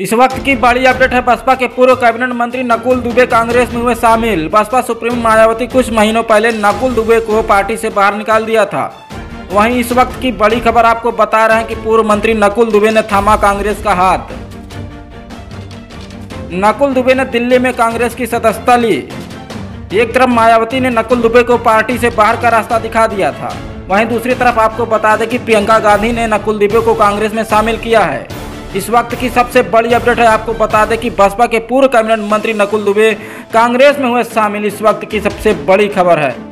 इस वक्त की बड़ी अपडेट है, बसपा के पूर्व कैबिनेट मंत्री नकुल दुबे कांग्रेस में हुए शामिल। बसपा सुप्रीमो मायावती कुछ महीनों पहले नकुल दुबे को पार्टी से बाहर निकाल दिया था। वहीं इस वक्त की बड़ी खबर आपको बता रहे हैं कि पूर्व मंत्री नकुल दुबे ने थामा कांग्रेस का हाथ। नकुल दुबे ने दिल्ली में कांग्रेस की सदस्यता ली। एक तरफ़ मायावती ने नकुल दुबे को पार्टी से बाहर का रास्ता दिखा दिया था। वहीं दूसरी तरफ़ आपको बता दें कि प्रियंका गांधी ने नकुल दुबे को कांग्रेस में शामिल किया है। इस वक्त की सबसे बड़ी अपडेट है, आपको बता दें कि बसपा के पूर्व कैबिनेट मंत्री नकुल दुबे कांग्रेस में हुए शामिल। इस वक्त की सबसे बड़ी खबर है।